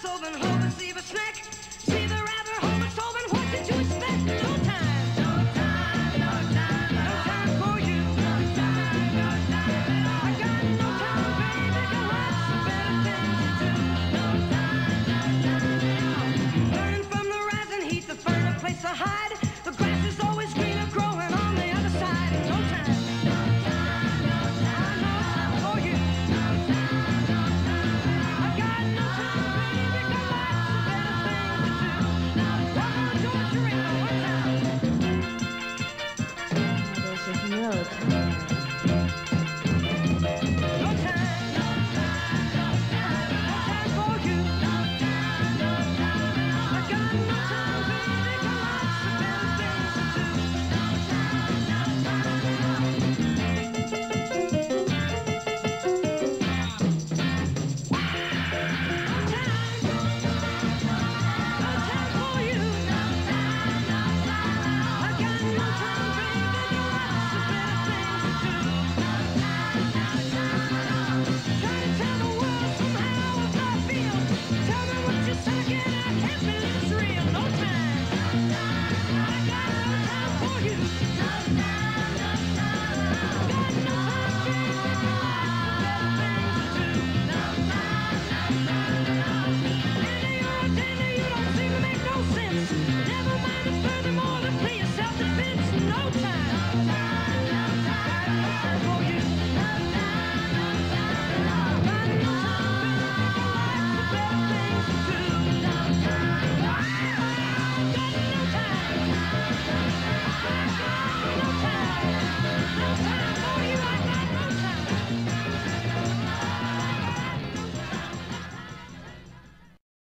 so then hope and see the snack. world